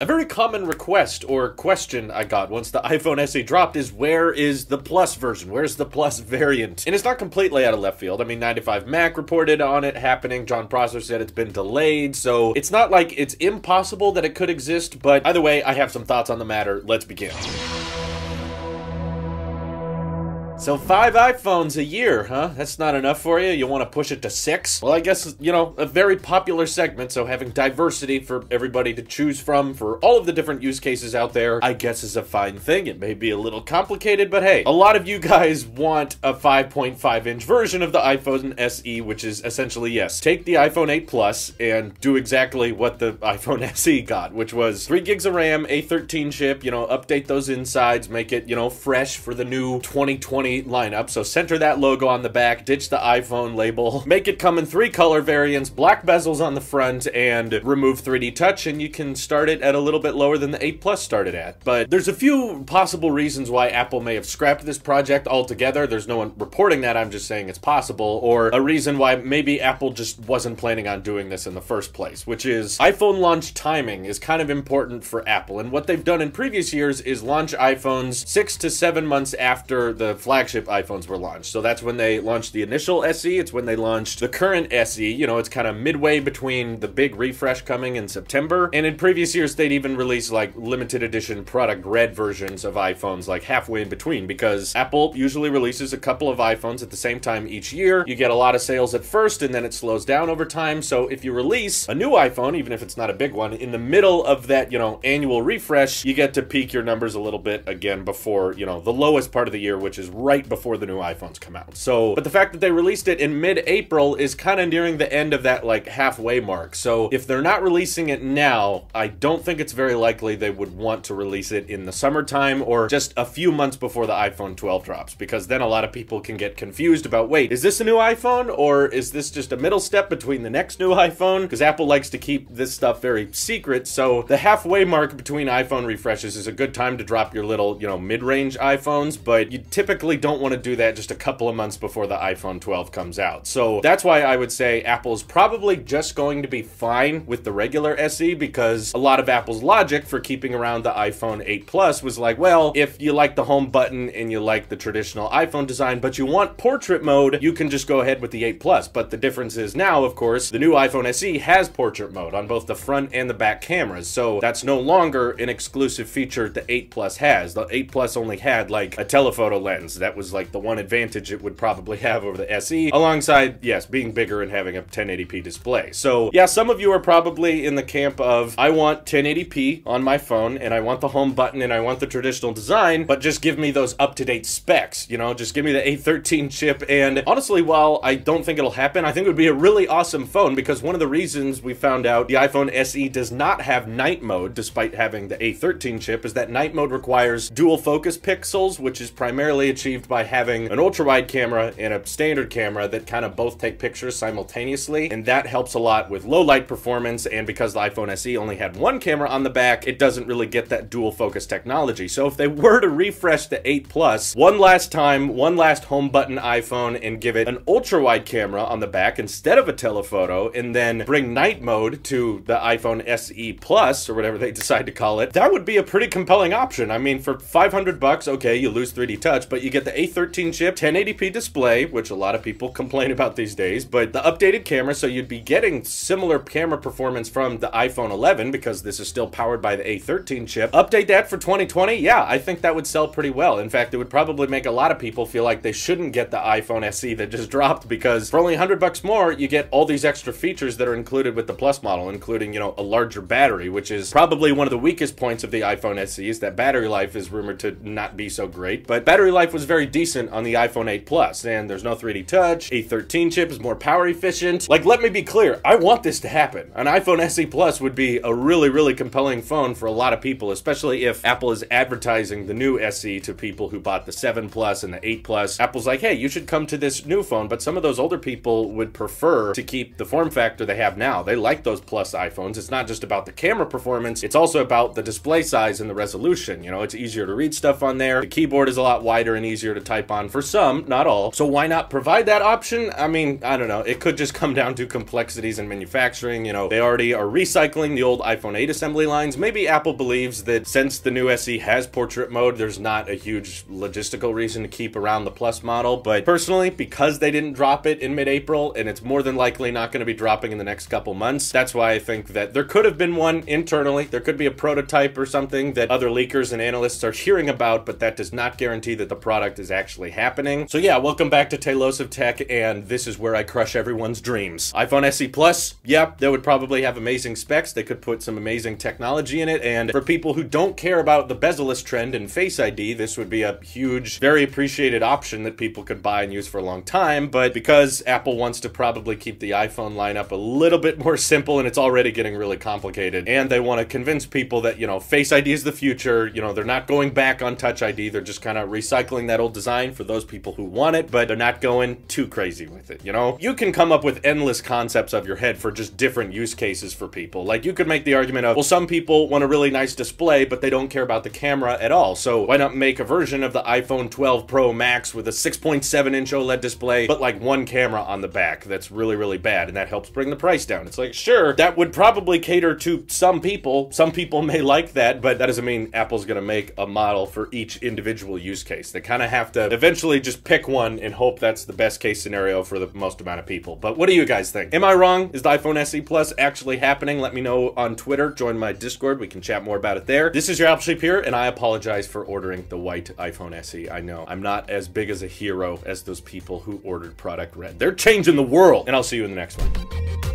A very common request or question I got once the iPhone SE dropped is where is the Plus version? Where's the Plus variant? And it's not completely out of left field. I mean, 9to5Mac reported on it happening. Jon Prosser said it's been delayed. So it's not like it's impossible that it could exist. But either way, I have some thoughts on the matter. Let's begin. So five iPhones a year, huh? That's not enough for you? You want to push it to six? Well, I guess, you know, a very popular segment, so having diversity for everybody to choose from for all of the different use cases out there, I guess is a fine thing. It may be a little complicated, but hey, a lot of you guys want a 5.5 inch version of the iPhone SE, which is essentially, yes, take the iPhone 8 Plus and do exactly what the iPhone SE got, which was 3 gigs of RAM, A13 chip, you know, update those insides, make it, you know, fresh for the new 2020 lineup. So center that logo on the back, ditch the iPhone label, make it come in three color variants, black bezels on the front, and remove 3D touch, and you can start it at a little bit lower than the 8 Plus started at. But there's a few possible reasons why Apple may have scrapped this project altogether. There's no one reporting that, I'm just saying it's possible. Or a reason why maybe Apple just wasn't planning on doing this in the first place, which is iPhone launch timing is kind of important for Apple. And what they've done in previous years is launch iPhones six to seven months after the flag flagship iPhones were launched. So that's when they launched the initial SE. It's when they launched the current SE. You know, it's kind of midway between the big refresh coming in September. And in previous years, they'd even release like limited edition product red versions of iPhones, like halfway in between, because Apple usually releases a couple of iPhones at the same time each year. You get a lot of sales at first, and then it slows down over time. So if you release a new iPhone, even if it's not a big one, in the middle of that, you know, annual refresh, you get to peak your numbers a little bit again before, you know, the lowest part of the year, which is right before the new iPhones come out. So, but the fact that they released it in mid-April is kind of nearing the end of that like halfway mark. So if they're not releasing it now, I don't think it's very likely they would want to release it in the summertime or just a few months before the iPhone 12 drops because then a lot of people can get confused about, wait, is this a new iPhone or is this just a middle step between the next new iPhone? Because Apple likes to keep this stuff very secret. So the halfway mark between iPhone refreshes is a good time to drop your little, you know, mid-range iPhones, but you typically don't want to do that just a couple of months before the iPhone 12 comes out. So that's why I would say Apple's probably just going to be fine with the regular SE because a lot of Apple's logic for keeping around the iPhone 8 Plus was like, well, if you like the home button and you like the traditional iPhone design, but you want portrait mode, you can just go ahead with the 8 Plus. But the difference is now, of course, the new iPhone SE has portrait mode on both the front and the back cameras. So that's no longer an exclusive feature the 8 Plus has. The 8 Plus only had like a telephoto lens that was like the one advantage it would probably have over the SE, alongside, yes, being bigger and having a 1080p display. So, yeah, some of you are probably in the camp of, I want 1080p on my phone, and I want the home button, and I want the traditional design, but just give me those up-to-date specs, you know, just give me the A13 chip, and honestly, while I don't think it'll happen, I think it would be a really awesome phone, because one of the reasons we found out the iPhone SE does not have night mode, despite having the A13 chip, is that night mode requires dual focus pixels, which is primarily achieved by having an ultra wide camera and a standard camera that kind of both take pictures simultaneously. And that helps a lot with low light performance. And because the iPhone SE only had one camera on the back, it doesn't really get that dual focus technology. So if they were to refresh the 8 Plus one last time, one last home button iPhone and give it an ultra wide camera on the back instead of a telephoto, and then bring night mode to the iPhone SE Plus or whatever they decide to call it, that would be a pretty compelling option. I mean, for 500 bucks, okay, you lose 3D touch, but you get the A13 chip, 1080p display, which a lot of people complain about these days, but the updated camera, so you'd be getting similar camera performance from the iPhone 11 because this is still powered by the A13 chip. Update that for 2020? Yeah, I think that would sell pretty well. In fact, it would probably make a lot of people feel like they shouldn't get the iPhone SE that just dropped because for only 100 bucks more, you get all these extra features that are included with the Plus model, including, you know, a larger battery, which is probably one of the weakest points of the iPhone SE is that battery life is rumored to not be so great, but battery life was very decent on the iPhone 8 Plus, and there's no 3D touch. A13 chip is more power efficient. Like, let me be clear, I want this to happen. An iPhone SE Plus would be a really, really compelling phone for a lot of people, especially if Apple is advertising the new SE to people who bought the 7 Plus and the 8 Plus. Apple's like, hey, you should come to this new phone, but some of those older people would prefer to keep the form factor they have now. They like those Plus iPhones. It's not just about the camera performance, it's also about the display size and the resolution. You know, it's easier to read stuff on there. The keyboard is a lot wider and easier easier to type on for some, not all. So why not provide that option? I mean, I don't know. It could just come down to complexities in manufacturing. You know, they already are recycling the old iPhone 8 assembly lines. Maybe Apple believes that since the new SE has portrait mode, there's not a huge logistical reason to keep around the Plus model. But personally, because they didn't drop it in mid-April, and it's more than likely not going to be dropping in the next couple months, that's why I think that there could have been one internally. There could be a prototype or something that other leakers and analysts are hearing about, but that does not guarantee that the product is actually happening. So yeah, welcome back to Tailosive Tech, and this is where I crush everyone's dreams. iPhone SE Plus, yep, they would probably have amazing specs. They could put some amazing technology in it, and for people who don't care about the bezel-less trend and Face ID, this would be a huge, very appreciated option that people could buy and use for a long time, but because Apple wants to probably keep the iPhone lineup a little bit more simple, and it's already getting really complicated, and they want to convince people that, you know, Face ID is the future, you know, they're not going back on Touch ID, they're just kind of recycling that old design for those people who want it, but they're not going too crazy with it, you know? You can come up with endless concepts of your head for just different use cases for people. Like, you could make the argument of, well, some people want a really nice display, but they don't care about the camera at all, so why not make a version of the iPhone 12 Pro Max with a 6.7 inch OLED display, but like one camera on the back that's really, really bad, and that helps bring the price down. It's like, sure, that would probably cater to some people. Some people may like that, but that doesn't mean Apple's gonna make a model for each individual use case. They kind of have to eventually just pick one and hope that's the best case scenario for the most amount of people. But what do you guys think? Am I wrong? Is the iPhone SE Plus actually happening? Let me know on Twitter. Join my Discord. We can chat more about it there. This is your Apple Sheep here, and I apologize for ordering the white iPhone SE. I know I'm not as big as a hero as those people who ordered product red. They're changing the world, and I'll see you in the next one.